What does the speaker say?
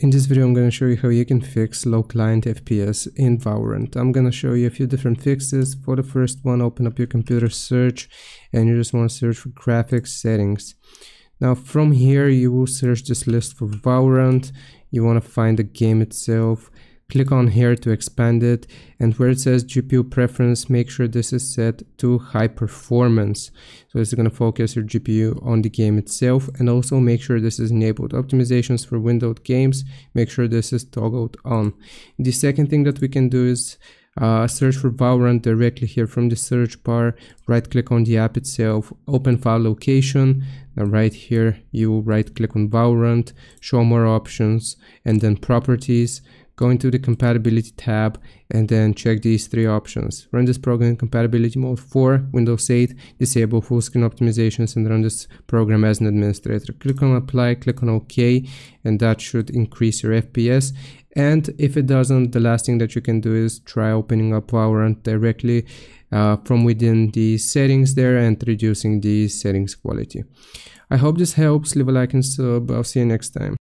In this video I'm going to show you how you can fix low client FPS in Valorant. I'm going to show you a few different fixes. For the first one open up your computer search and you just want to search for graphics settings. Now from here you will search this list for Valorant. You want to find the game itself click on here to expand it and where it says GPU preference make sure this is set to high performance. So it's going to focus your GPU on the game itself and also make sure this is enabled optimizations for windowed games. Make sure this is toggled on. The second thing that we can do is uh, search for Valorant directly here from the search bar. Right click on the app itself. Open file location. Now right here you right click on Valorant. Show more options and then properties go into the compatibility tab and then check these three options. Run this program in compatibility mode for Windows 8, disable full screen optimizations and run this program as an administrator. Click on apply, click on OK and that should increase your FPS. And if it doesn't, the last thing that you can do is try opening up Valorant directly uh, from within the settings there and reducing the settings quality. I hope this helps. Leave a like and sub. I'll see you next time.